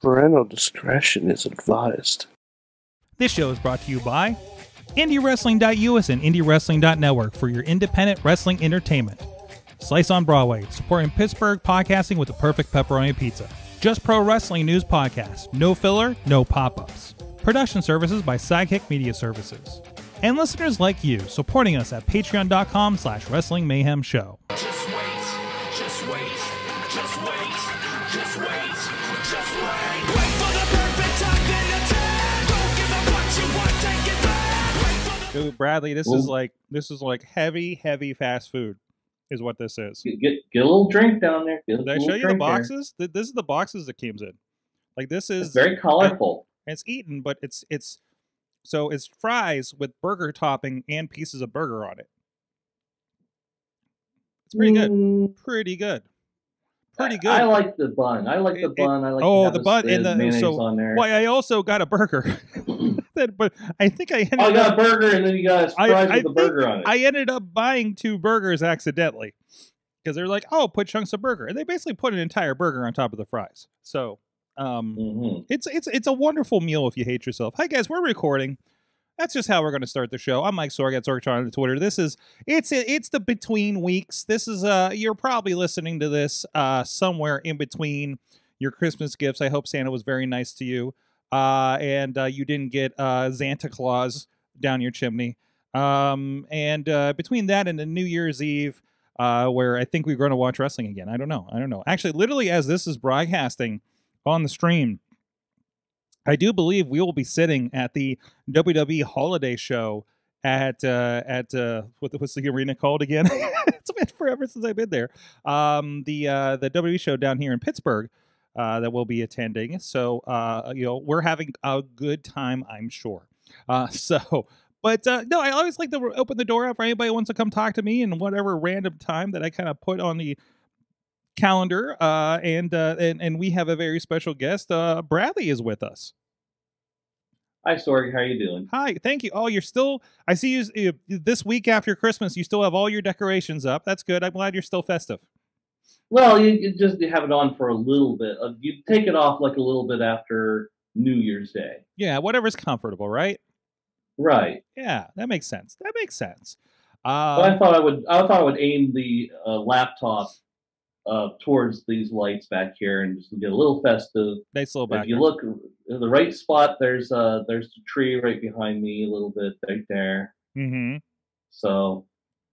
Parental discretion is advised. This show is brought to you by IndieWrestling.us and IndieWrestling.network for your independent wrestling entertainment. Slice on Broadway, supporting Pittsburgh podcasting with the perfect pepperoni pizza. Just Pro Wrestling News Podcast. No filler, no pop ups. Production services by Sidekick Media Services. And listeners like you, supporting us at patreon.com slash wrestling mayhem show. Wait for the Dude, Bradley, this is like this is like heavy, heavy fast food, is what this is. Get, get get a little drink down there. Did I show you the drink there. boxes? This is the boxes that comes in. Like this is It's very colorful. it's eaten, but it's it's so it's fries with burger topping and pieces of burger on it. It's pretty good. Mm, Pretty good. Pretty good. I like the bun. I like the It- bun. I like oh, the a bun and the- so- on there. Why I also got a burger. That- but I think I ended Oh, you got a up, burger and then you got fries I with the burger on it. I ended up buying two burgers accidentally because they're like, "Oh, put chunks of burger," and they basically put an entire burger on top of the fries. So, um, Mhm. It's it's it's a wonderful meal if you hate yourself. Hi guys, we're recording. That's just how we're going to start the show. I'm Mike Sorg at Sorgatron on the Twitter. This is it's it's the between weeks. This is uh you're probably listening to this uh somewhere in between your Christmas gifts. I hope Santa was very nice to you. Uh and uh, you didn't get uh Santa Claus down your chimney. Um and uh between that and the New Year's Eve uh where I think we're going to watch wrestling again. I don't know. I don't know. Actually, literally as this is broadcasting on the stream, I do believe we will be sitting at the WWE Holiday Show at uh, at uh, what what's the arena called again? it's been forever since I've been there. Um, the uh, the WWE show down here in Pittsburgh uh, that we'll be attending. So uh, you know we're having a good time, I'm sure. Uh, so. But uh, no, I always like to open the door up for anybody who wants to come talk to me in whatever random time that I kind of put on the calendar. Uh, and, uh, and and we have a very special guest. Uh, Bradley is with us. Hi, Sorg. How you doing? Hi, thank you. Oh, you're still. I see you you- this week after Christmas. You still have all your decorations up. That's good. I'm glad you're still festive. Well, you, you just have it on for a little bit. Uh, You take it off like a little bit after New Year's Day. Yeah, whatever's comfortable, right? Right. Yeah, that makes sense. That makes sense. I Um, thought I would. I thought I would aim the uh, laptop uh, towards these lights back here and just get a little festive. nice little If you look in the right spot, there's uh there's a tree right behind me, a little bit right there. hmm So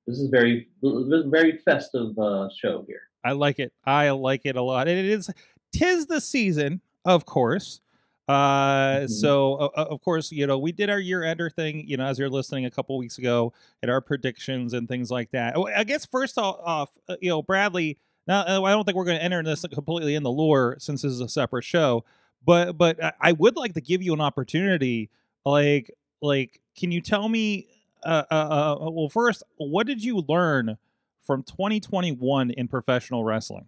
this is very this is a very festive uh, show here. I like it. I like it a lot. And it is tis the season, of course. Uh, Mhm. so uh, of course, you know, we did our year ender thing, you know, as you're listening a couple weeks ago and our predictions and things like that. Oh, I guess first off, off uh, you know, Bradley, now uh, I don't think we're going to enter this completely in the lore since this is a separate show, but but I- would like to give you an opportunity like like can you tell me uh, uh, uh well first what did you learn from 2021 in professional wrestling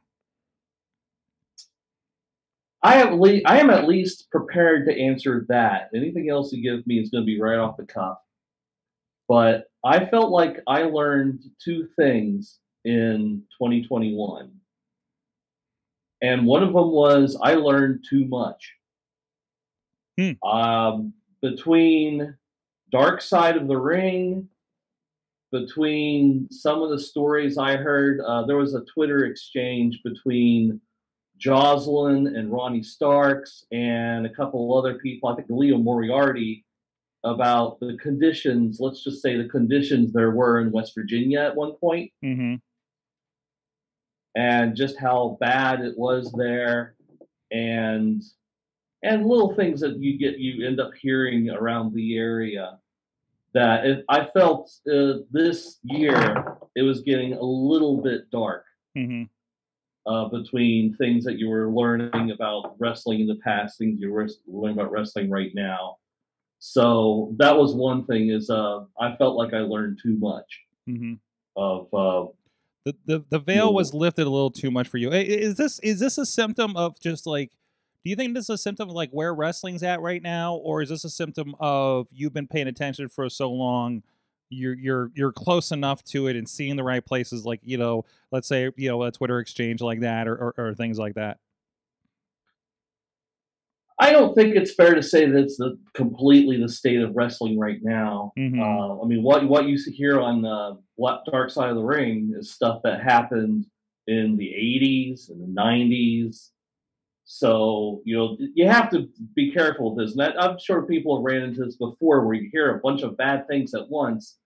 I am le- I am at least prepared to answer that. Anything else you give me is going to be right off the cuff. But I felt like I learned two things in 2021. And one of them was I learned too much. Hmm. Um, between Dark Side of the Ring, between some of the stories I heard, uh, there was a Twitter exchange between Jocelyn and Ronnie Starks and a couple other people, I think Leo Moriarty, about the conditions, let's just say the conditions there were in West Virginia at one point, mm-hmm. And just how bad it was there, and and little things that you get you end up hearing around the area that it, I felt uh, this year it was getting a little bit dark. Mm-hmm. uh, between things that you were learning about wrestling in the past, things you were learning about wrestling right now. So that was one thing is uh, I felt like I learned too much Mm-hmm. of uh, the, the the veil was lifted a little too much for you. Is this is this a symptom of just like do you think this is a symptom of like where wrestling's at right now, or is this a symptom of you've been paying attention for so long, you're you're you're close enough to it and seeing the right places, like you know, let's say you know a Twitter exchange like that, or or, or things like that. I don't think it's fair to say that it's the completely the state of wrestling right now. Mhm. Uh, I mean, what what you see here on the what Dark Side of the Ring is stuff that happened in the '80s and the '90s. So you know you have to be careful with this. And that, I'm sure people have ran into this before, where you hear a bunch of bad things at once,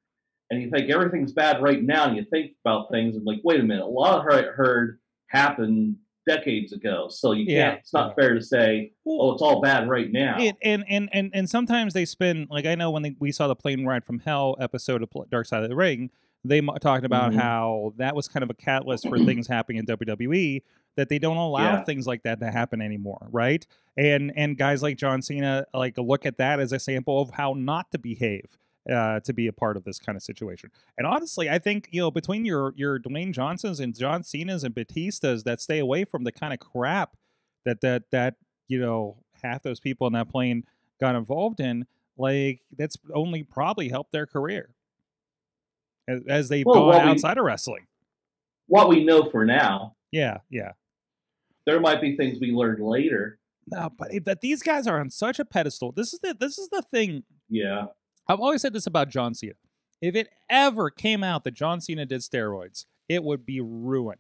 and you think everything's bad right now, and you think about things and like, wait a minute, a lot of what I heard happened decades ago. So you Yeah, can't. It's not fair to say, oh, it's all bad right now. It, and and and and sometimes they spin like I know when they, we saw the plane ride from hell episode of Dark Side of the Ring, they talked about Mhm. how that was kind of a catalyst for things happening in WWE that they don't allow Yeah. things like that to happen anymore, right? And and guys like John Cena like look at that as a sample of how not to behave. Uh, to be a part of this kind of situation, and honestly, I think you know between your your Dwayne Johnsons and John Cena's and Batistas that stay away from the kind of crap that that that you know half those people in that plane got involved in like that's only probably helped their career. As, as they've Well, gone what we- outside of wrestling. What we know for now, yeah yeah. There might be things we learn later. no but that these guys are on such a pedestal. This is the this is the thing Yeah. I've always said this about john cena. If it ever came out that john cena did steroids it would be ruin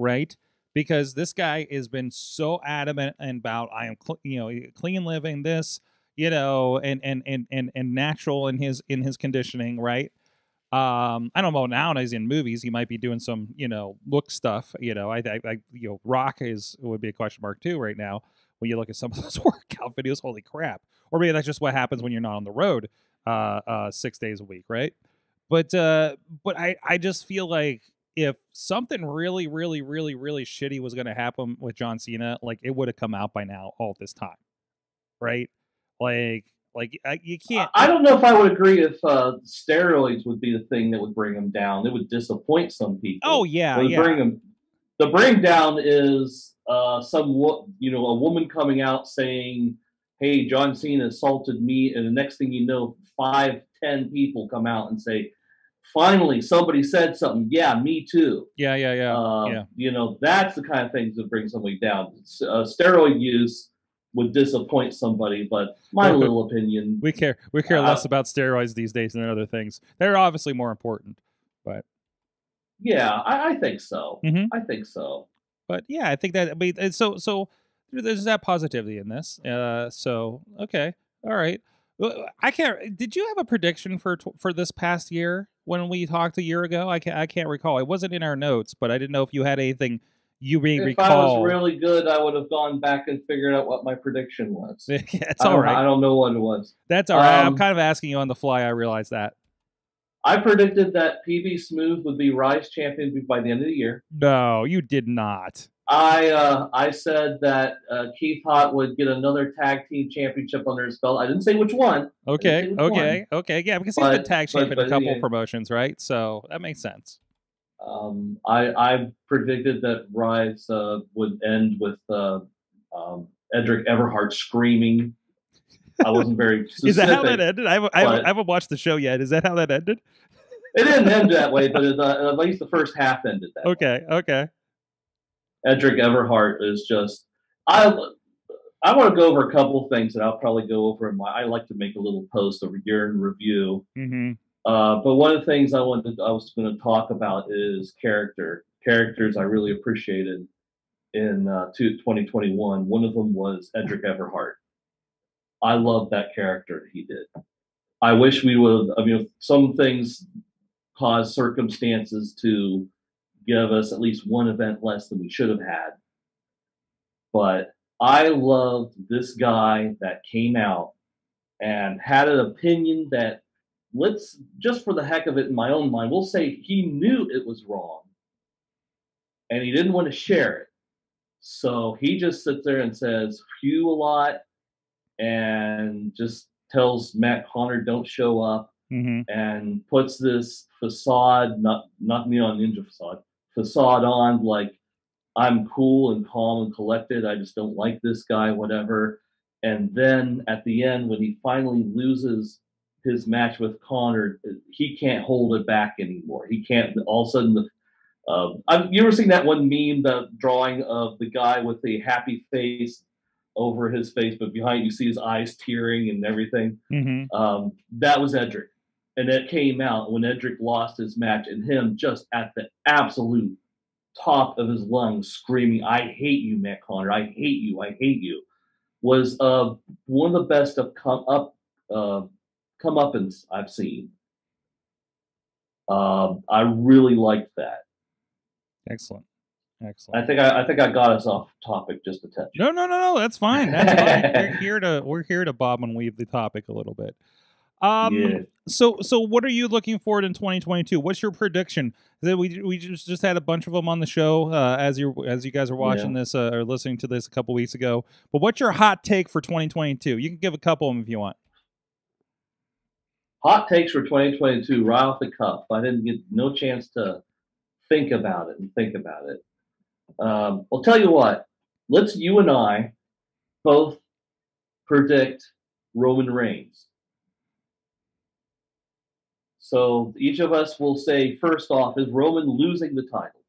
right? Because this guy has been so adamant about i am cl- you know clean living this you know and and and and, and natural in his in his conditioning right? Um i don't know now nowadays in movies he might be doing some you know look stuff you know? I i, I you know rock is would be a question mark too right now. When you look at some of those workout videos holy crap. Or maybe that's just what happens when you're not on the road six days a week right but uh but i i just feel like if something really really really really shitty was going to happen with john cena like it would have come out by now all this time right like like I, you can't I don't know if I would agree if uh, steroids would be the thing that would bring him down. It would disappoint some people. oh yeah yeah bring him. The bring down is uh, some you know a woman coming out saying, "Hey, John Cena assaulted me," and the next thing you know, five, ten people come out and say, "Finally, somebody said something." Yeah, me too. yeah yeah yeah Uh, yeah. You know, that's the kind of things that bring somebody down. Uh, steroid use would disappoint somebody, but my little opinion. we care we care Uh, less about steroids these days than other things they're obviously more important but Yeah, I, I think so. Mhm. I think so. but yeah, I think that I mean, so so there's that positivity in this. Uh, so okay, all right. I can't. Did you have a prediction for for this past year when we talked a year ago? I can't. I can't recall. It wasn't in our notes, but I didn't know if you had anything you may If I was really good, I would have gone back and figured out what my prediction was. it's I all don't, I don't know what it was. That's all right. I'm Um, kind of asking you on the fly. I realize that. I predicted that PB Smooth would be Rise champion by the end of the year. No, you did not. I uh, I said that uh, Keith Hott would get another tag team championship under his belt. I didn't say which one. Okay, which okay, okay. Yeah, because he's been tag champion in a couple yeah. promotions, right? So that makes sense. Um, I I predicted that Rise uh, would end with uh, um, Edric Everhart screaming. I wasn't very specific. Is that how that ended? I haven't, I, haven't, I haven't watched the show yet. Is that how that ended? It didn't end that way, but it, uh, at least the first half ended that. way. Okay, okay. Edric Everhart is just I I want to go over a couple of things that I'll probably go over in my I like to make a little post over year in review. Mm-hmm. Uh, but one of the things I wanted I was going to talk about is character characters I really appreciated in uh, 2021. One of them was Edric Everhart. I love that character he did. I wish we would. I mean, some things cause circumstances to give us at least one event less than we should have had. But I loved this guy that came out and had an opinion that let's just for the heck of it in my own mind, we'll say he knew it was wrong and he didn't want to share it. So he just sits there and says phew a lot and just tells Matt Connor don't show up Mm-hmm. and puts this facade, not not neon ninja facade, facade on like I'm cool and calm and collected. I just don't like this guy, whatever. And then at the end, when he finally loses his match with Connor, he can't hold it back anymore. He can't. All of a sudden, the uh, I've, you ever seen that one meme, the drawing of the guy with the happy face over his face, but behind you see his eyes tearing and everything. Mm-hmm. Um, that was Edric, and it came out when Edric lost his match, and him just at the absolute top of his lungs, screaming, "I hate you, Matt Connor! I hate you! I hate you!" Was uh, one of the best of come up uh, comeuppance I've seen. Um, I really liked that. Excellent. Excellent. I think I, I think I got us off topic just a touch. No, no, no, no. That's fine. That's fine. we're here to we're here to bob and weave the topic a little bit. Um, Yeah. so so what are you looking forward in 2022? What's your prediction? That we we just just had a bunch of them on the show uh, as you as you guys are watching this uh, or listening to this a couple weeks ago. But what's your hot take for 2022? You can give a couple of them if you want. Hot takes for 2022, right off the cuff. I didn't get no chance to think about it and think about it. Um, I'll tell you what. Let's you and I both predict Roman Reigns. So each of us will say first off, is Roman losing the title?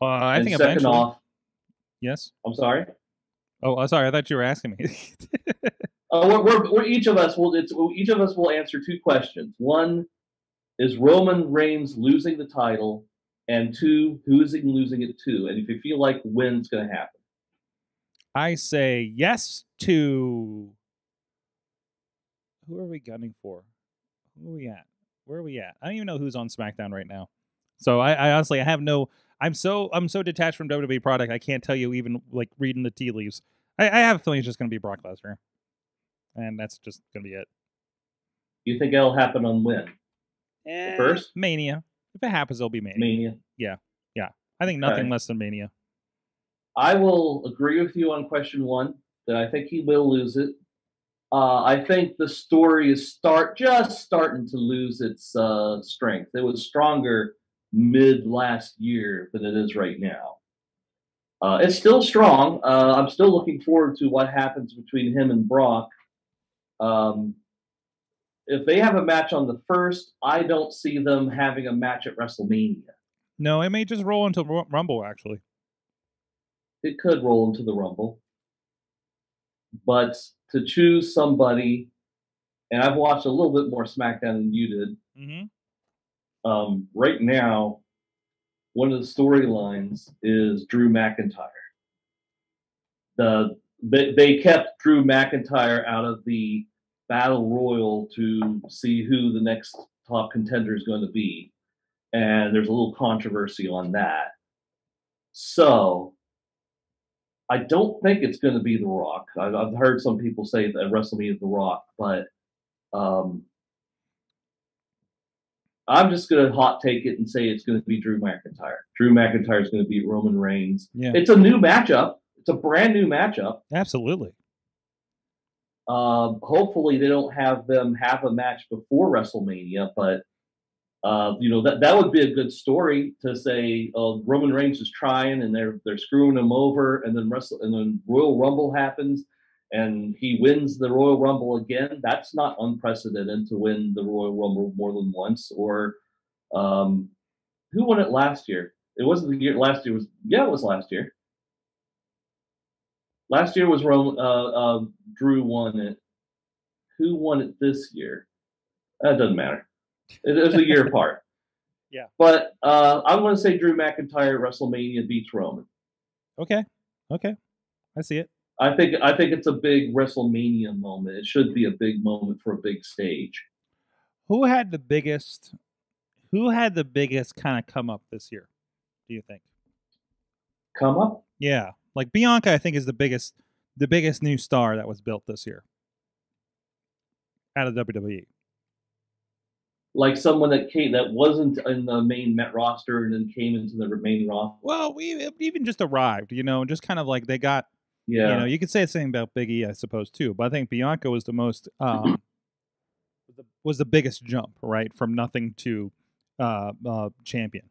Uh, I and think second eventually. off, yes. I'm sorry. Oh, uh, sorry. I thought you were asking me. Uh, we're, we're, we're each of us will it's each of us will answer two questions. One is Roman Reigns losing the title, and two, who's he losing it to? And if you feel like when's going to happen, I say yes to. Who are we gunning for? Who are we at? Where are we at? I don't even know who's on SmackDown right now. So I, I honestly I have no. I'm so I'm so detached from WWE product. I can't tell you even like reading the tea leaves. I, I have a feeling it's just going to be Brock Lesnar, and that's just going to be it. you think it'll happen on when? Eh, first? Mania. If it happens, it'll be Mania. Mania. Yeah, yeah. I think nothing Okay. less than Mania. I will agree with you on question one that I think he will lose it. Uh, I think the story is start just starting to lose its uh, strength. It was stronger mid last year than it is right now. Uh, it's still strong. Uh, I'm still looking forward to what happens between him and Brock. Um, if they have a match on the first, I don't see them having a match at WrestleMania. No, it may just roll into Rumble actually. it could roll into the Rumble. But to choose somebody, and I've watched a little bit more SmackDown than you did. Mm-hmm. Um, right now, one of the storylines is Drew McIntyre. The they, they kept Drew McIntyre out of the battle royal to see who the next top contender is going to be, and there's a little controversy on that. So I don't think it's going to be The Rock. I've, I've heard some people say that WrestleMania is The Rock, but um, I'm just going to hot take it and say it's going to be Drew McIntyre. Drew McIntyre is going to beat Roman Reigns. Yeah, It's a new matchup. It's a brand new matchup. absolutely. Um, hopefully, they don't have them have a match before WrestleMania, but uh, you know that that would be a good story to say uh, Roman Reigns is trying and they're they're screwing him over, and then Wrestle and then Royal Rumble happens and he wins the Royal Rumble again. That's not unprecedented to win the Royal Rumble more than once. Or um, who won it last year? It wasn't the year last year was yeah it was last year. Last year was Roman. Uh, uh, Drew won it. Who won it this year? That doesn't matter. It, it was a year apart. Yeah. But uh, I'm going to say Drew McIntyre WrestleMania beats Roman. Okay, okay, I see it. I think I think it's a big WrestleMania moment. It should be a big moment for a big stage. Who had the biggest? Who had the biggest kind of come up this year? Do you think? Come up. Yeah, like Bianca, I think is the biggest, the biggest new star that was built this year out of. WWE. like someone that came that wasn't in the main Met roster and then came into the main roster. Well, we even just arrived, you know, just kind of like they got, Yeah, you know, you could say the same about Big E, I suppose too, but I think Bianca was the most, um, was the- was the biggest jump, right, from nothing to uh, uh, champion.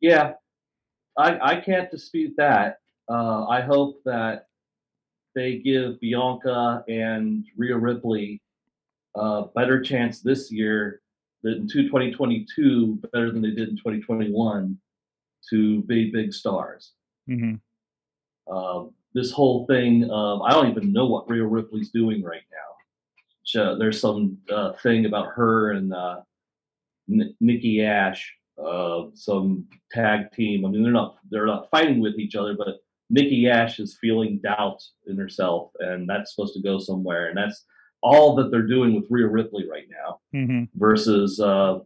yeah. I I can't dispute that. Uh, I hope that they give Bianca and Rhea Ripley a better chance this year than to 2022, better than they did in 2021 to be big stars. hmm Um, this whole thing of I don't even know what Rhea Ripley's doing right now. So there's some uh, thing about her and uh, N- Nikki Ash, uh, some tag team. I mean, they're not they're not fighting with each other, but Nikki Ash is feeling doubt in herself, and that's supposed to go somewhere, and that's all that they're doing with Rhea Ripley right now hmm versus uh,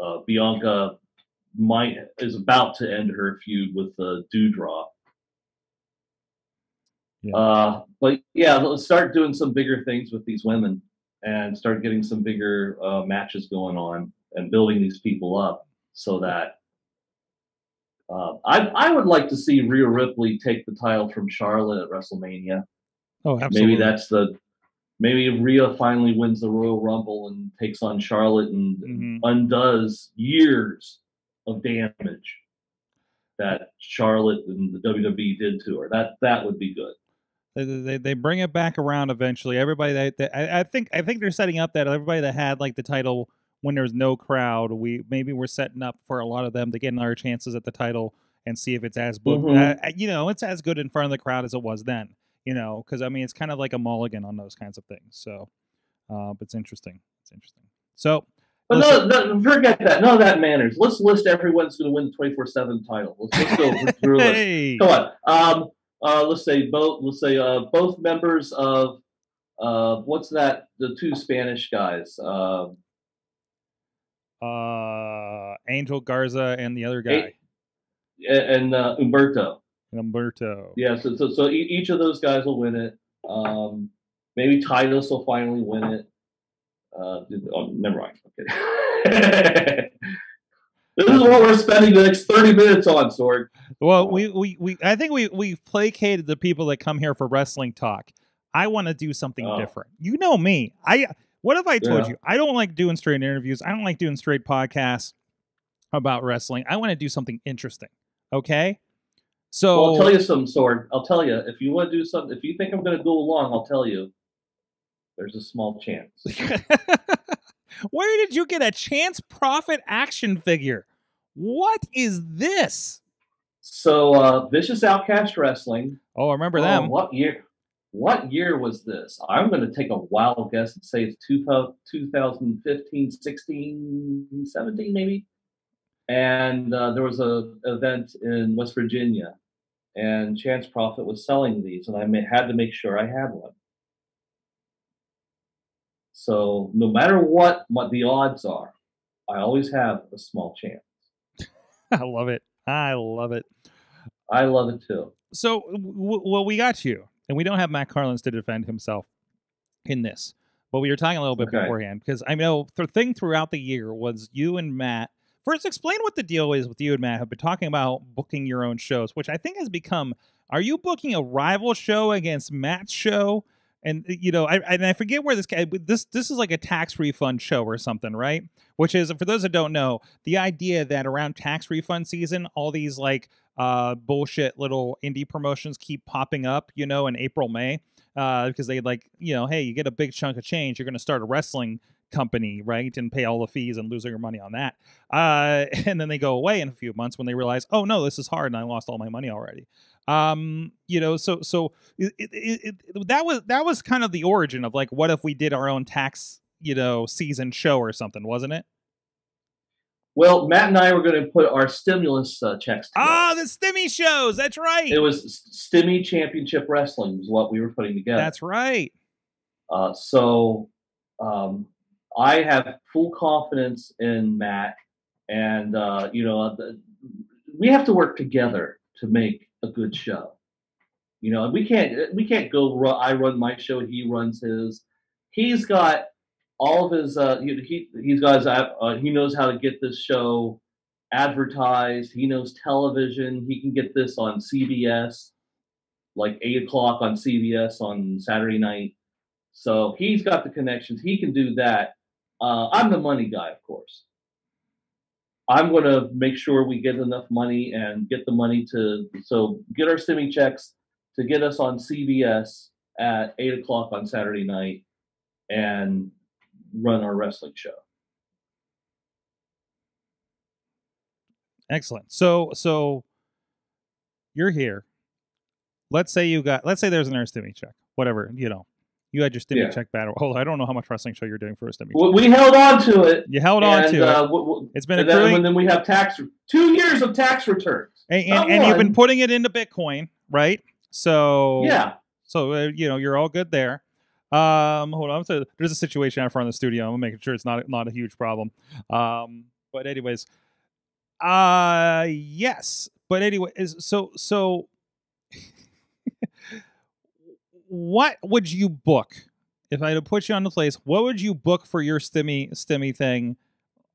uh, Bianca might is about to end her feud with uh, Doudrop. Yeah. Uh, but yeah, let's start doing some bigger things with these women and start getting some bigger uh, matches going on and building these people up so that uh, I I would like to see Rhea Ripley take the title from Charlotte at WrestleMania. Oh, absolutely. Maybe that's the maybe Rhea finally wins the Royal Rumble and takes on Charlotte and Mhm. undoes years of damage that Charlotte and the WWE did to her. That that would be good. They, they, they bring it back around eventually. Everybody that, that I, I think I think they're setting up that everybody that had like the title when there's no crowd, we maybe we're setting up for a lot of them to get another chances at the title and see if it's as booked. Mhm. Uh, you know, it's as good in front of the crowd as it was then. You know, because I mean, it's kind of like a mulligan on those kinds of things. So, uh, but it's interesting. It's interesting. So, But no, no, forget that. None of that matters. Let's list everyone's going to win the twenty four seven title. Let's, let's go through a list. hey, Come on. Um, uh, let's say both. Let's say uh, both members of uh, what's that? The two Spanish guys. Uh, uh, Angel Garza and the other guy, and uh, Humberto. Humberto. Yeah, so so, so e- each of those guys will win it. Um, maybe Titus will finally win it. Uh, oh, never mind. Okay. this is what we're spending the next thirty minutes on, Sorg. Well, we, we, we I think we we've placated the people that come here for wrestling talk. I want to do something Oh. different. You know me. I what have I told Yeah. you? I don't like doing straight interviews. I don't like doing straight podcasts about wrestling. I want to do something interesting. Okay? So Well, I'll tell you some, Sorg. I'll tell you if you want to do something. If you think I'm going to go along, I'll tell you. There's a small chance. Where did you get a chance profit action figure? What is this? So, uh, Vicious Outcast Wrestling. Oh, I remember Oh, them. what year? What year was this? I'm going to take a wild guess and say it's 2000 2015, 16, 17 maybe. And uh, there was a event in West Virginia, and Chance Profit was selling these, and I had to make sure I had one. So no matter what, what the odds are, I always have a small chance. I love it. I love it. I love it too. so w- well we got you and we don't have matt carlins to defend himself in this but we were talking a little bit Okay. beforehand because i know the thing throughout the year was you and matt first explain what the deal is with you and matt. Have been talking about booking your own shows which i think has become are you booking a rival show against matt's show? And you know I, and I forget where this guy this this is like a tax refund show or something right? Which is for those that don't know the idea that around tax refund season all these like uh, bullshit little indie promotions keep popping up, you know, in April, May, uh, because they like, you know, hey, you get a big chunk of change, you're going to start a wrestling company, right, and pay all the fees and lose all your money on that, uh, and then they go away in a few months when they realize, oh no, this is hard and I lost all my money already. Um, you know, so so it, it, it, that was that was kind of the origin of like, what if we did our own tax, you know, season show or something, wasn't it? Well, Matt and I were going to put our stimulus uh, checks together. Ah, the Stimmy shows. That's right. It was Stimmy Championship Wrestling was what we were putting together. That's right. Uh, so um, I have full confidence in Matt, and uh, you know the, we have to work together to make a good show. You know, we can't we can't go. Ru- I run my show, he runs his. He's got all of his. Uh, he, he he's got his. Uh, he knows how to get this show advertised. He knows television. He can get this on CBS, like eight o'clock on CBS on Saturday night. So he's got the connections. He can do that. Uh, I'm the money guy, of course. I'm going to make sure we get enough money and get the money to so get our stimmy checks to get us on CBS at eight o'clock on Saturday night and run our wrestling show. Excellent. So so you're here. let's say you got let's say there's an air stimmy check, whatever you know, you had your stimmy Yeah. check battle. Hold, on, I don't know how much wrestling show you're doing for a stimmy. We, check. we held on to it. You held on to uh, it. w- w- It's been and then, accruing, and then we have tax two years of tax returns. and, and, and you've been putting it into Bitcoin, right? So Yeah. So uh, you know you're all good there. Um, hold on. So there's a situation out front of the studio. I'm making sure it's not not a huge problem. Um, but anyways, uh, yes. But anyway, so so. what would you book if I had to put you on the place? What would you book for your stimmy stimmy thing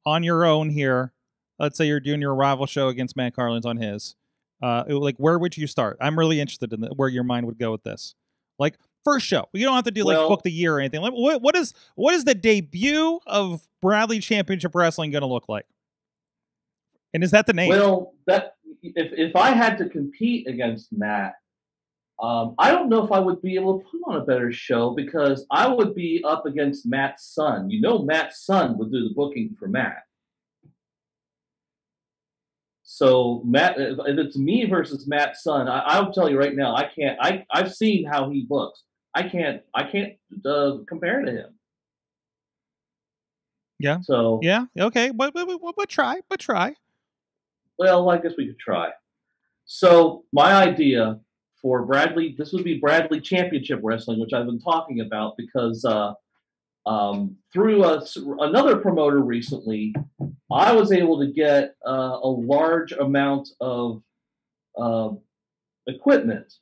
on your own here? Let's say you're doing your rival show against Matt Carlins on his. Uh, it- like where would you start? I'm really interested in the, where your mind would go with this. Like first show, you don't have to do like Well- book the year or anything. Like what what is what is the debut of Bradley Championship Wrestling going to look like? And is that the name? Well, that if if I had to compete against Matt, um, I don't know if I would be able to put on a better show because I would be up against Matt's son. You know, Matt's son would do the booking for Matt. So Matt, if it's me versus Matt's son, I, I'll tell you right now, I can't. I I've seen how he books. I can't. I can't uh, compare to him. Yeah. So yeah. Okay. But, but but but try. But try. Well, I guess we could try. So my idea for Bradley, this would be Bradley Championship Wrestling, which I've been talking about because uh, um, through a another promoter recently, I was able to get uh, a large amount of uh, equipment.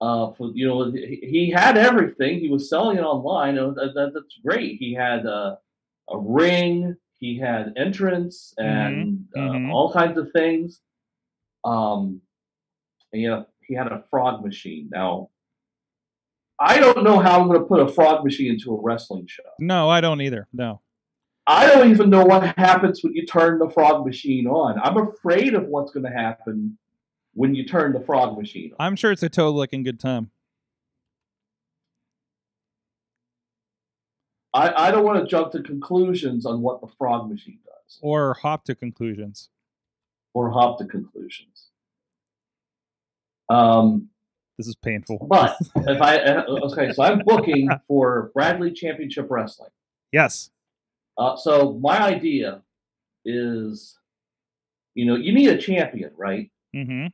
Uh, for you know, he, had everything. He was selling it online. and that, that- that's great. He had uh, a ring. He had entrance and mhm. Uh, all kinds of things. Um, and, you know, he had a frog machine. Now, I don't know how I'm going to put a frog machine into a wrestling show. No, I don't either. No. I don't even know what happens when you turn the frog machine on. I'm afraid of what's going to happen when you turn the frog machine on. I'm sure it's a total looking good time. I, I don't want to jump to conclusions on what the frog machine does Or hop to conclusions. or hop to conclusions. Um, This is painful. but if I uh, okay, so I'm booking for Bradley Championship Wrestling. yes. Uh, so my idea is, you know, you need a champion, right? Mm-hmm.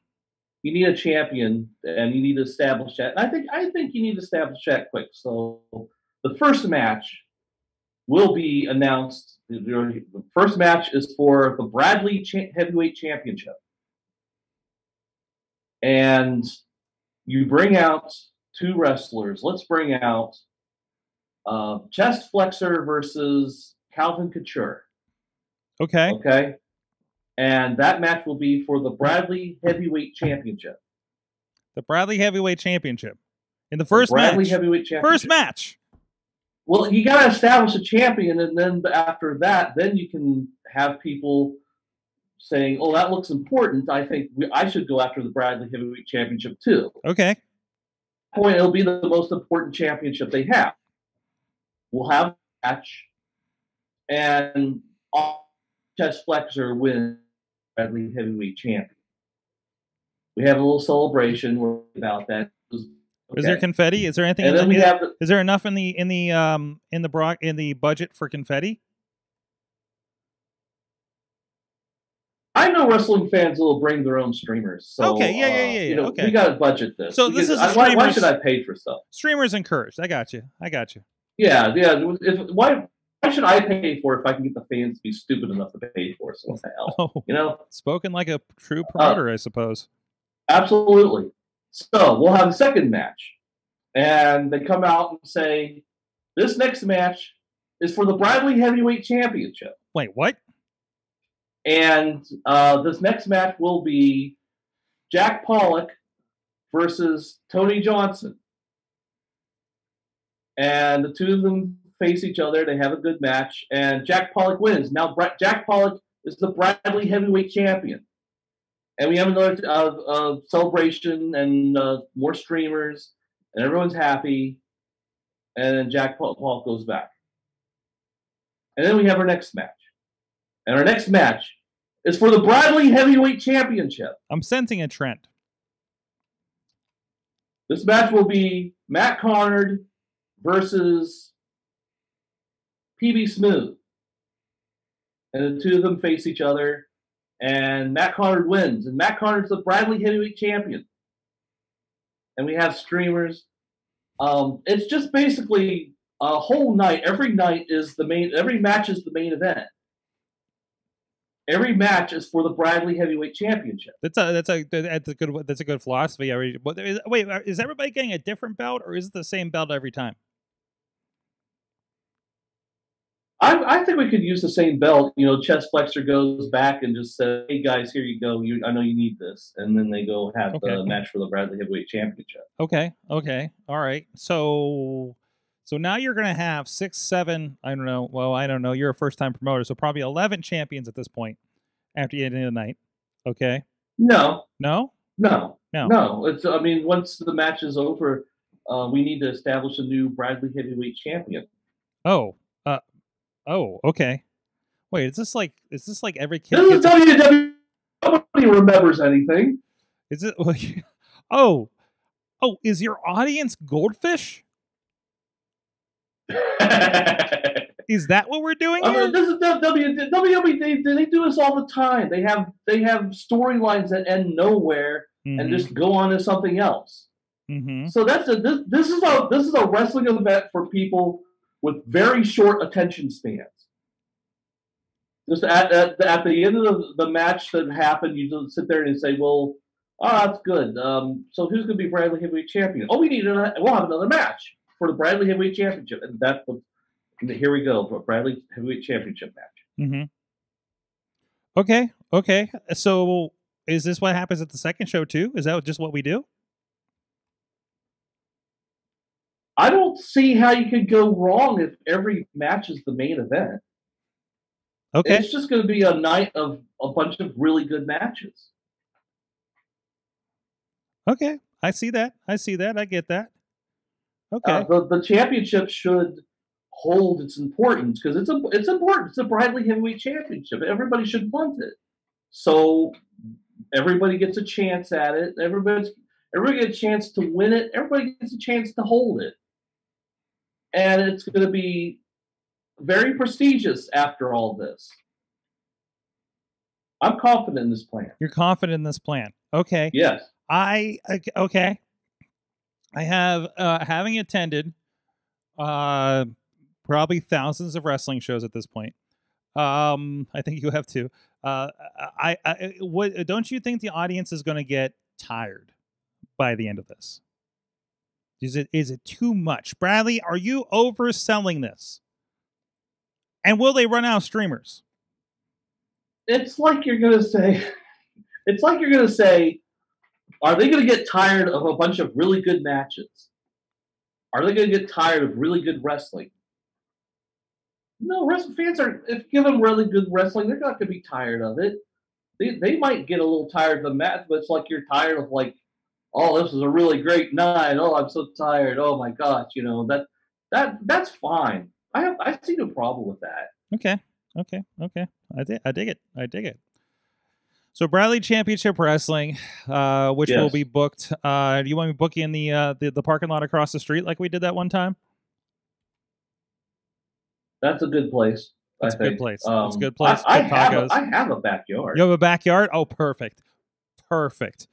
You need a champion, and you need to establish that. And I think I think you need to establish that quick. So the first match will be announced. The first match is for the Bradley Heavyweight Championship, and you bring out two wrestlers. Let's bring out uh, Chest Flexor versus Calvin Couture. Okay. Okay. And that match will be for the Bradley Heavyweight Championship. The Bradley Heavyweight Championship. In the first Bradley match. Heavyweight Championship. First match. Well, you got to establish a champion, and then after that, then you can have people saying, "Oh, that looks important. I think we, I should go after the Bradley Heavyweight Championship too." Okay. Point, it'll be the most important championship they have. We'll have a match, and Chest Flexor wins Bradley Heavyweight Champion. We have a little celebration about that. Is there Okay. confetti? Is there anything? And then we have the, is there enough in the in the um in the bro- in the budget for confetti? I know wrestling fans will bring their own streamers. So, Okay, yeah, yeah, uh, yeah, You know, okay. we got to budget this. So this is I- why, why should I pay for stuff? Streamers encouraged. I got you. I got you. Yeah, yeah. If, why why should I pay for it if I can get the fans to be stupid enough to pay for it? So what the hell? Oh, You know, spoken like a true Uh, promoter, I suppose. absolutely. So we'll have a second match, and they come out and say, "This next match is for the Bradley Heavyweight Championship." Wait, what? And uh, this next match will be Jack Pollock versus Tony Johnson. And the two of them face each other. They have a good match, and Jack Pollock wins. Now, Jack Pollock is the Bradley Heavyweight Champion. And we have another uh, uh, celebration and uh, more streamers, and everyone's happy. And then Jack Pollock goes back. And then we have our next match. And our next match is for the Bradley Heavyweight Championship. I'm sensing a trend. This match will be Matt Connard versus PB Smooth. And the two of them face each other, and Matt Connard wins. And Matt Connard's the Bradley Heavyweight Champion. And we have streamers. Um, it's just basically a whole night. Every night is the main. Every match is the main event. Every match is for the Bradley Heavyweight Championship. That's a that's a that's a good that's a good philosophy. Wait, is everybody getting a different belt, or is it the same belt every time? I, I think we could use the same belt. You know, chest flexor goes back and just says, "Hey guys, here you go. You, I know you need this," and then they go have the match for the Bradley Heavyweight Championship. Okay, okay, all right. So, so now you're gonna have six, seven. I don't know. Well, I don't know. You're a first time promoter, so probably eleven champions at this point after the end of the night. Okay. No, No. no, No. no. It's. I mean, once the match is over, uh, we need to establish a new Bradley Heavyweight Champion. Oh. Uh. Oh. Okay. Wait. Is this like? Is this like every kid? This is WWE. Nobody remembers anything. is it? Oh. Oh. Is your audience goldfish? Is that what we're doing I mean, here? this is WWE. WWE. They, they do this all the time. They have they have storylines that end nowhere and just go on to something else. hmm So that's a this, this is a this is a wrestling event for people with very short attention spans. Just at, at, at the end of the, the match that happened, you just sit there and say, "Well, oh, that's good. Um, so who's going to be Bradley Heavyweight Champion? Oh, we need another. We'll have another match for the Bradley Heavyweight Championship, and that's and Here we go, for Bradley Heavyweight Championship match. Mm-hmm. Okay. Okay. So is this what happens at the second show too? Is that just what we do? I don't see how you could go wrong if every match is the main event. Okay. It's just going to be a night of a bunch of really good matches. Okay. I see that. I see that. I get that. Okay. Uh, the, the championship should hold its importance because it's a, it's important. It's a Bradley Heavyweight Championship. Everybody should want it. So everybody gets a chance at it. Everybody's everybody gets a chance to win it. Everybody gets a chance to hold it. And it's going to be very prestigious after all this. I'm confident in this plan. You're confident in this plan. Okay. Yes. I ok- okay. I have uh having attended uh probably thousands of wrestling shows at this point. Um I think you have too. Uh I, I what don't you think the audience is going to get tired by the end of this? Is it is it too much? Bradley, are you overselling this? And will they run out of streamers? it's like you're gonna say it's like you're gonna say are they gonna get tired of a bunch of really good matches are they gonna get tired of really good wrestling no wrestling fans are if give them really good wrestling they're not gonna be tired of it they, they might get a little tired of the match but it's like you're tired of like oh this is a really great night oh i'm so tired oh my gosh you know that that that's fine i have i see no problem with that Okay. Okay. Okay. I dig I dig it. I dig it. So Bradley Championship Wrestling, uh, which will be booked. Uh, do you want me booking in the, uh, the the parking lot across the street like we did that one time? That's a good place. That's a good place. That's a Um, good place. I, I have a. I have a backyard. You have a backyard? Oh, perfect, perfect,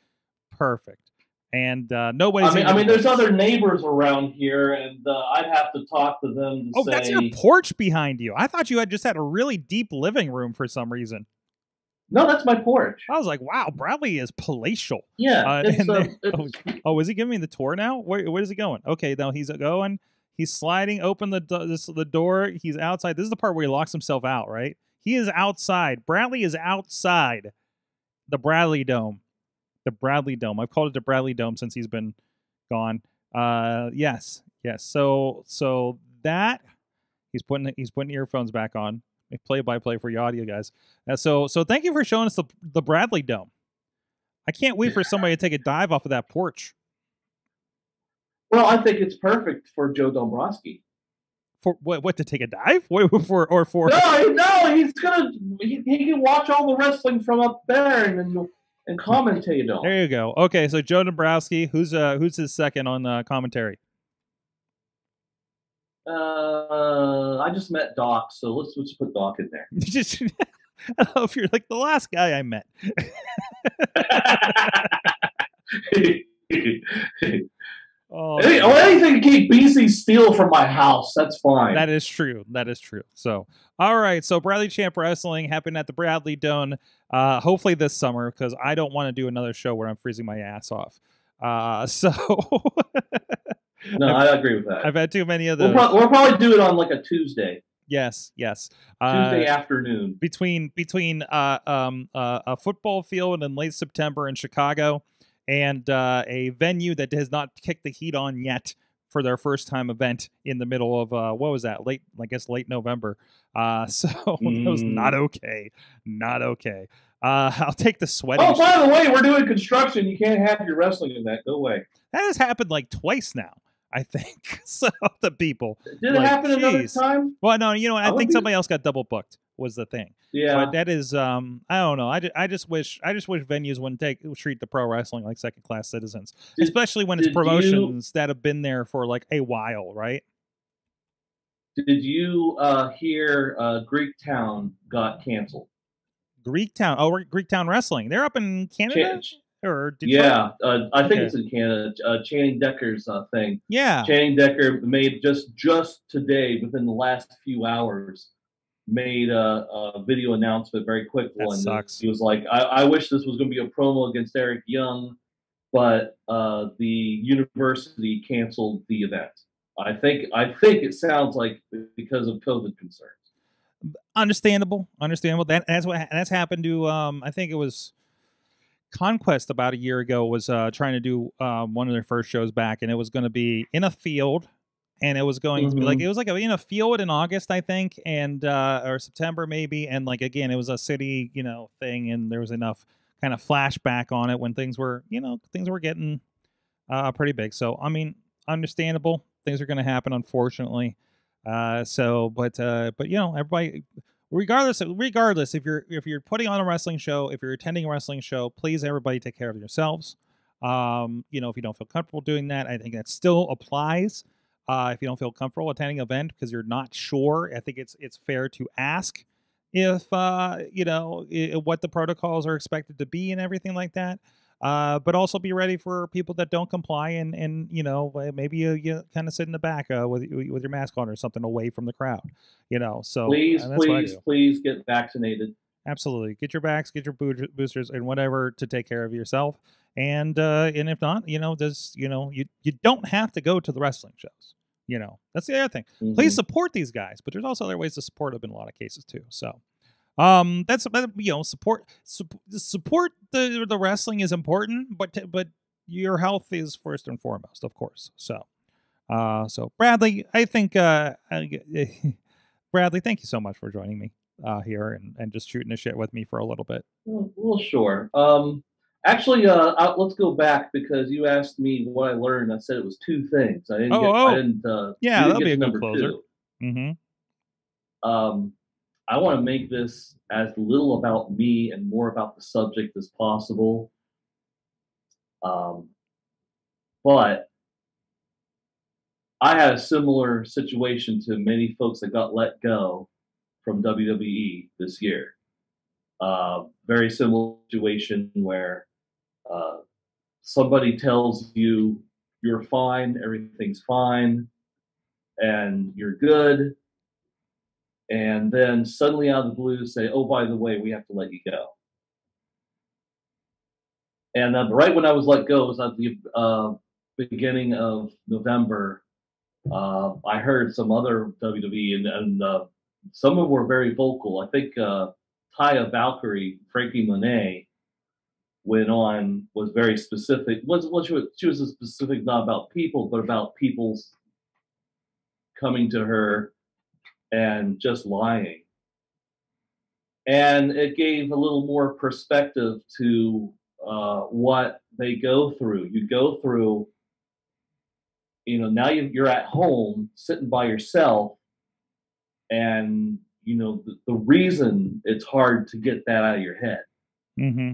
perfect. And uh, nobody's. I mean, I mean, there's other neighbors around here, and uh, I'd have to talk to them to Oh, say. that's your porch behind you. I thought you had just had a really deep living room for some reason. no, that's my porch. I was like, wow, Bradley is palatial. Yeah, Uh, it's, uh, then- it's- Oh, is he giving me the tour now? Where, where is he going? Okay, now he's going. He's sliding open the this, the door. He's outside. This is the part where he locks himself out. Right? He is outside. Bradley is outside the Bradley Dome. The Bradley Dome. I've called it the Bradley Dome since he's been gone. Uh, yes, yes. So, so that he's putting he's putting earphones back on. Play by play for your audio guys. Uh, so, so thank you for showing us the the Bradley Dome. I can't wait for somebody to take a dive off of that porch. well, I think it's perfect for Joe Dombrowski. For what? What to take a dive? What, for or for? No, no, he's gonna. He, he can watch all the wrestling from up there, and then and commentate on. There you go. Okay, so Joe Dombrowski, who's uh who's his second on uh, commentary? Uh, I just met Doc, so let's let's put Doc in there. Just I don't know if you're like the last guy I met. Oh, anything to keep BC Steel from my house. That's fine. That is true. That is true. So, all right. So, Bradley Champ Wrestling happened at the Bradley Dome. Uh, hopefully this summer because I don't want to do another show where I'm freezing my ass off. Uh, so, no, I agree with that. I've had too many of we'll, those. pro- we'll probably do it on like a Tuesday, yes, yes. Tuesday Uh, afternoon. between between uh, um, uh, a football field in late September in Chicago and uh, a venue that has not kicked the heat on yet for their first time event in the middle of uh, what was that late I guess late November. Uh, so it was Mm. not okay, not okay. Uh, I'll take the sweating. Oh, by the way, we're doing construction. You can't have your wrestling in that. Go away. that has happened like twice now. I think so. The people. Did Like, it happen another geez. time? Well, no, you know, what, I I think be- somebody else got double booked. Was the thing. Yeah. But that is, um, I don't know. I, ju- I just wish, I just wish venues wouldn't take treat the pro wrestling like second class citizens, Did- especially when it's did you- promotions that have been there for like a while, right? Did you uh, hear uh, Greek Town got canceled? Greek Town, oh, Greek Town Wrestling. They're up in Canada Ch- or Detroit? yeah, uh, I think Okay. it's in Canada. Uh, Channing Decker's uh, thing. yeah. Channing Decker made just just today, within the last few hours, made a, a video announcement, very quick That one. sucks. He was like, I, "I wish this was going to be a promo against Eric Young, but uh, the university canceled the event." I think I think it sounds like because of COVID concerns. understandable understandable that that's what that's happened to um i think it was conquest about a year ago was uh trying to do um one of their first shows back and it was going to be in a field and it was going to be like Mhm. it was like a, in a field in august i think and uh or september maybe and like again it was a city you know thing and there was enough kind of flashback on it when things were you know things were getting uh pretty big so i mean understandable things are going to happen unfortunately uh, so, but uh, but you know, everybody, regardless, of, regardless if you're if you're putting on a wrestling show, if you're attending a wrestling show, please everybody take care of yourselves. Um, you know, if you don't feel comfortable doing that, I think that still applies. Uh, if you don't feel comfortable attending an event because you're not sure, I think it's it's fair to ask if uh, you know i- what the protocols are expected to be and everything like that. Uh, but also be ready for people that don't comply and and you know uh, maybe you, you kind of sit in the back uh, with with your mask on or something away from the crowd. You know, so please, and that's what I please, please get vaccinated. Absolutely. Get your backs, get your boosters, and whatever to take care of yourself. And uh, and if not, you know, just you know, you you don't have to go to the wrestling shows. You know, that's the other thing. Please Mhm. support these guys, but there's also other ways to support them in a lot of cases too. So, um, that's that- you know, support sup- support the the wrestling is important, but but your health is first and foremost, of course. So, uh, so Bradley, I think uh, Bradley, thank you so much for joining me uh, here and, and just shooting the shit with me for a little bit. Well, sure. Um, actually, uh, uh, let's go back because you asked me what I learned. I said it was two things. I didn't. Oh, get, oh. I didn't. Uh, Yeah, you that'll be a good closer. two. Mm-hmm. Um, I want to make this as little about me and more about the subject as possible. Um, but I had a similar situation to many folks that got let go from WWE this year. Uh, very similar situation where uh, somebody tells you you're fine, everything's fine, and you're good, and then suddenly out of the blue say, "Oh, by the way, we have to let you go." And uh, right when I was let go, was at the uh, beginning of November. Uh, I heard some other WWE, and, and uh, some of them were very vocal. I think uh, Taya Valkyrie, Franky Monet, went on was very specific. Was was she was, she was specific not about people, but about people's coming to her and just lying. And it gave a little more perspective to uh, what they go through. You go through, you know, now you- you're at home sitting by yourself, and you know the, the reason it's hard to get that out of your head. Mm-hmm.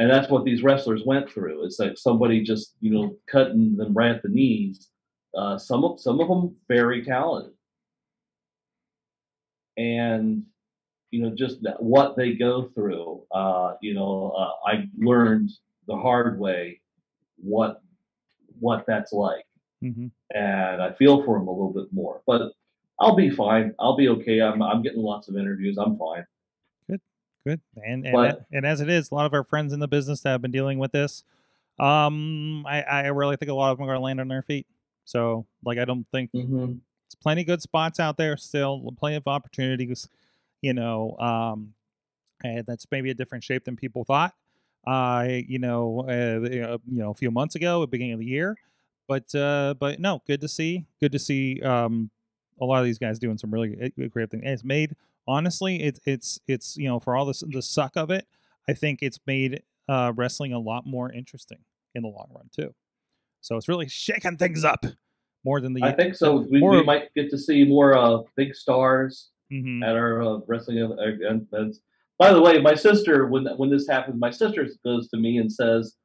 And that's what these wrestlers went through. It's like somebody just you know cutting them right at the knees. Uh, some of some of them very talented, and you know just that, what they go through. Uh, you know, uh, I learned the hard way what what that's like, hmm and I feel for them a little bit more. But I'll be fine. I'll be okay. I'm I'm getting lots of interviews. I'm fine. Good. And and, But- and as it is, a lot of our friends in the business that have been dealing with this, um, I, I really think a lot of them are going to land on their feet. So, like, I don't think Mm-hmm. there's plenty of good spots out there still, plenty of opportunities. You know, um, and that's maybe a different shape than people thought. Uh, you know, uh, you know, a few months ago, at the beginning of the year, but uh, but no, good to see, good to see um, a lot of these guys doing some really uh, great things. And It's made honestly, it's it's it's you know for all this the suck of it, I think it's made uh, wrestling a lot more interesting in the long run too. So it's really shaking things up more than the. I think so. We, more- we might get to see more uh, big stars Mhm. at our uh, wrestling ev- events. By the way, my sister, when when this happens, my sister goes to me and says,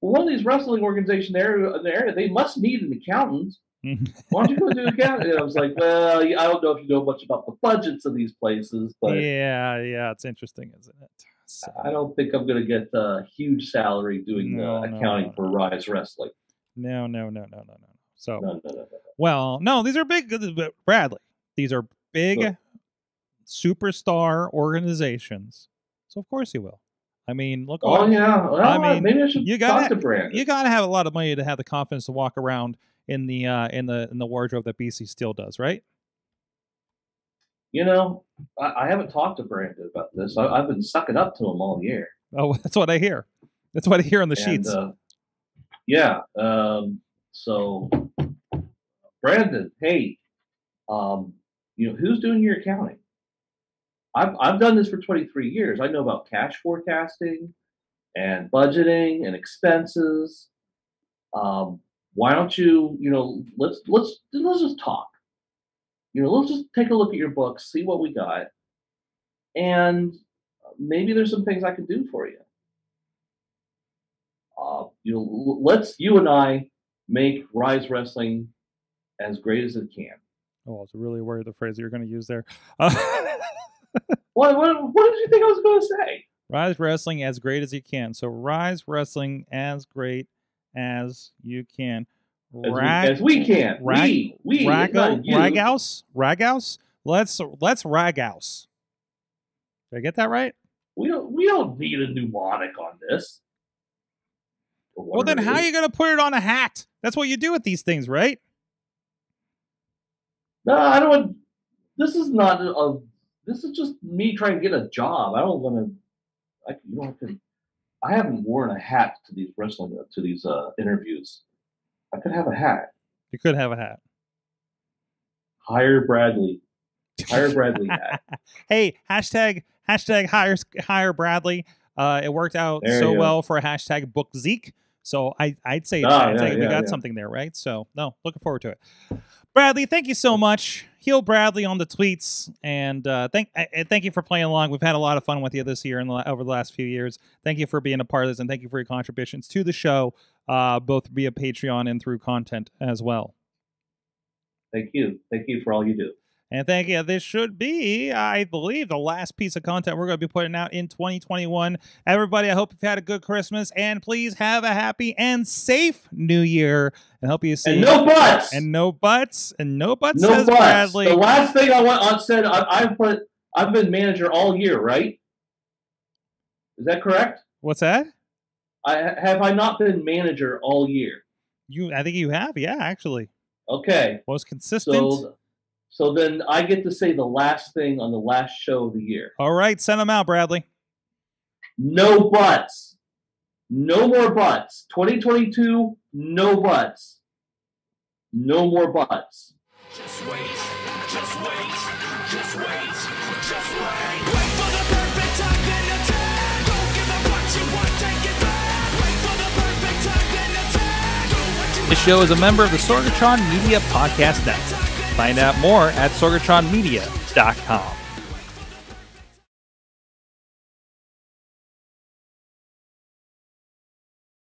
"Well, one of these wrestling organizations in the area they must need an accountant. Mhm. Why don't you go do an accountant?" And I was like, "Well, I don't know if you know much about the budgets of these places, but yeah, yeah, it's interesting, isn't it? So, I don't think I'm going to get a huge salary doing No, no, accounting no. for Rise Wrestling. no, no, no, no, no, no. So, No, no, no, no. well, no, these are big, uh, Bradley. These are big Look. superstar organizations. So of course you will. I mean, look. Oh yeah, well, I mean, maybe I should you gotta- you got to have a lot of money to have the confidence to walk around in the uh, in the in the wardrobe that BC Steel does, right? You know, I, I haven't talked to Brandon about this. I, I've been sucking up to him all year. Oh, that's what I hear. That's what I hear on the And, sheets. uh, yeah. Um, so, Brandon, hey, um, you know, who's doing your accounting? I've, I've done this for 23 years. I know about cash forecasting and budgeting and expenses. Um, why don't you, you know, let's let's let's just talk. You know, let's just take a look at your books, see what we got, and maybe there's some things I could do for you. Uh, you know, let's you and I make Rise Wrestling as great as it can. oh, I was really worried of the phrase that you're going to use there. Uh, What, what, what did you think I was going to say? Rise Wrestling as great as you can. So Rise Wrestling as great as you can. As, we, as we can. Rag- we, we, Rago, you. Raghouse, Raghouse. Let's let's Raghouse. Did I get that right? We don't, we don't need a mnemonic on this. Well, then how are you going to put it on a hat? That's what you do with these things, right? No, I don't. This is not a. This is just me trying to get a job. I don't want to. I you don't have could. I haven't worn a hat to these wrestling to these uh, interviews. I could have a hat. You could have a hat. Hire Bradley. Hire Bradley hat. hey, hashtag hashtag hire hire Bradley. Uh, it worked out There so well for a hashtag book Zeke. So I I'd say, Ah, I'd yeah, say we got yeah. something there, right? So no, looking forward to it. Bradley, thank you so much. Heel Bradley on the tweets, and uh, thank thank you for playing along. We've had a lot of fun with you this year and over the last few years. Thank you for being a part of this, and thank you for your contributions to the show, uh, both via Patreon and through content as well. Thank you. Thank you for all you do. And thank you. This should be, I believe, the last piece of content we're going to be putting out in 2021. Everybody, I hope you've had a good Christmas, and please have a happy and safe New Year. And hope you see And no butts. and no butts and no butts no says butts. Bradley. The last thing I want I said I, I put I've been manager all year, right? Is that correct? What's that? I have I not been manager all year. You, I think you have. Yeah, actually, Okay. most consistent. So so then I get to say the last thing on the last show of the year. All right, send them out, Bradley. No buts. No more buts. 2022, no buts. No more buts. Just wait, just wait, just wait, just wait. Wait for the perfect time, then attack. Don't give up what you want, take it back. Wait for the perfect time, then attack. Do what you This show is a member of the Sorgatron Media Podcast Network. Find out more at sorgatronmedia.com.